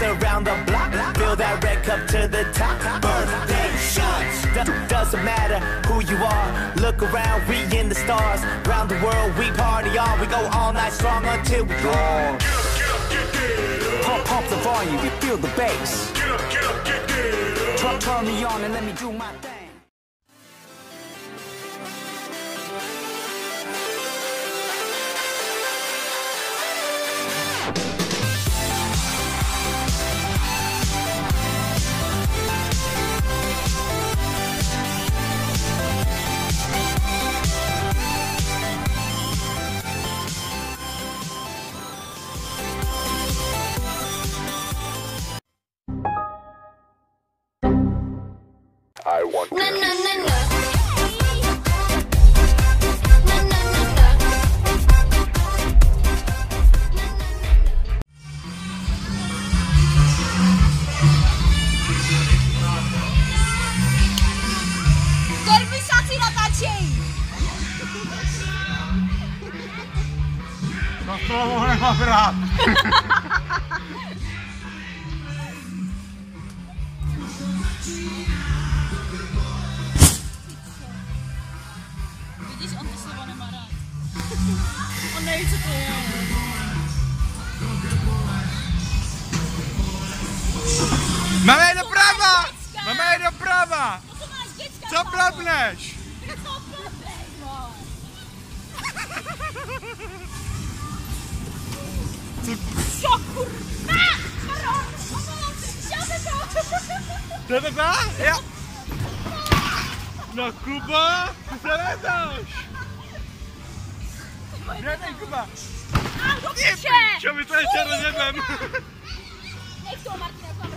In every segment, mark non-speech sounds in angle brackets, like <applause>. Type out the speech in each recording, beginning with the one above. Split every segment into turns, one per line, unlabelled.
race around the block. Fill that red cup to the top. Birthday shots. doesn't matter who you are. Look around, we in the stars. Round the world, we party on. We go all night strong until we draw. Pump, pump the volume, feel the bass. Get up, get up, get, get up. Turn, turn me on and let me do my thing.
No to nemá brát.
Vidíš, on to slovo nemá rád. on neví, co to je.
Máme doprava!
Máme
doprava!
No to máš děcka. Co
blabneš?
Co blbej, Sokkur! Ah! Pardon!
Dat is waar? Ja! Na Cuba! Prezentos!
Vem aí, Cuba! Ah, eu puxei! Deixa eu me trazer a janela! É que estou a marcar a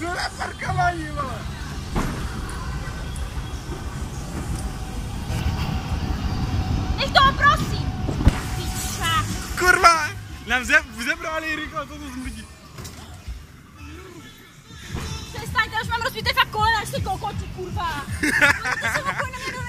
Jura per cavallino!
Então, próximo! Picha!
Curva! Нам zabrali Rico todos tá, então, os lidí.
Přestaňte, už mám rozbité fakt kolena, až ty kokoti, kurva! Ty se ho na mě do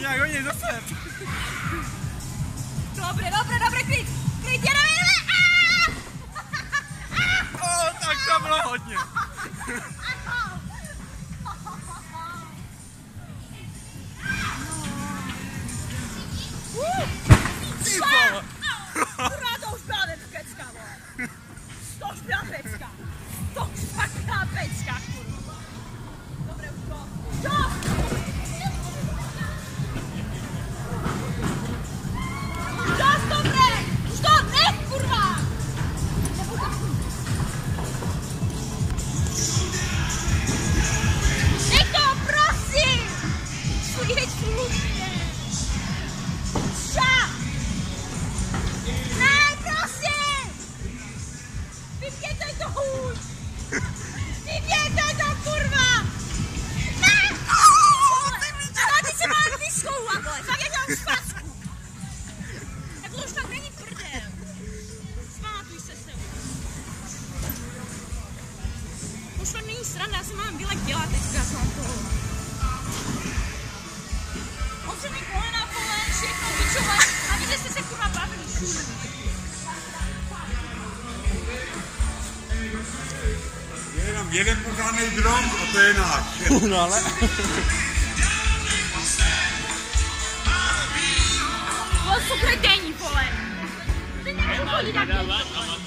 Nějak hodně zase.
Dobre, dobre, dobre! Klid, jedeme, jedeme!
O, tak to bylo hodně.
Ty vole. Kurva, to už byla pecka, vole. To už byla pecka. už to není sranda, já se mám vylek dělat teďka z toho. On se mi kolena, pole, všechno, vyčovat a vy jste se kurva bavili šuru.
Jenom jeden pořádný dron a to je náš. <laughs> no ale...
Byl super denní, pole. Ty nemůžu chodit tak.